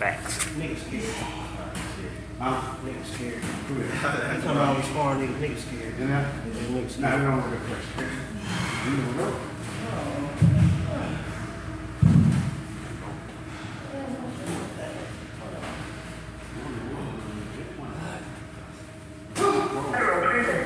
Facts. Niggas scared. Huh? Niggas scared. Who is that? That's how I always sparring niggas. Niggas scared. You know? Yeah, niggas Nah, scared. we don't want to question. You don't know? Federal prison.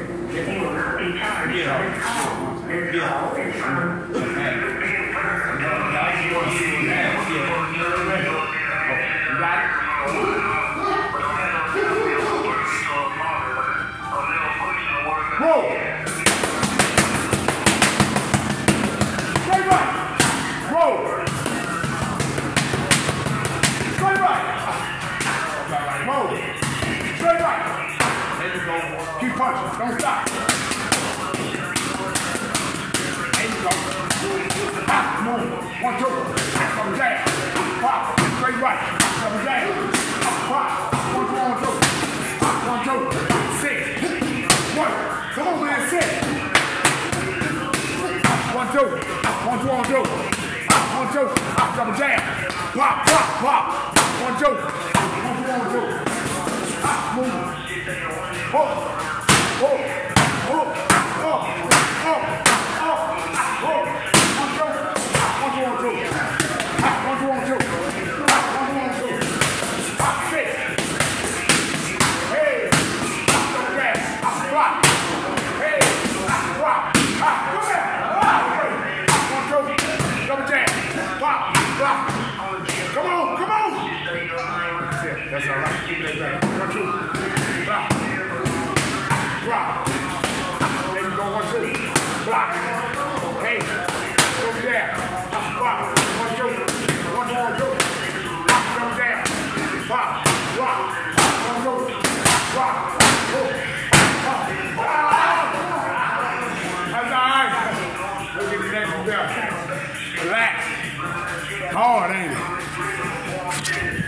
Don't you. Straight right. Two, one, two. One, two. One. Two. Double jam. Pop, pop, pop. One, two. One, two, one, two. Move. Oh. Oh. Yeah, Hard, ain't it?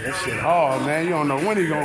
That shit hard, man. You don't know when he gonna.